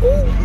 Ooh.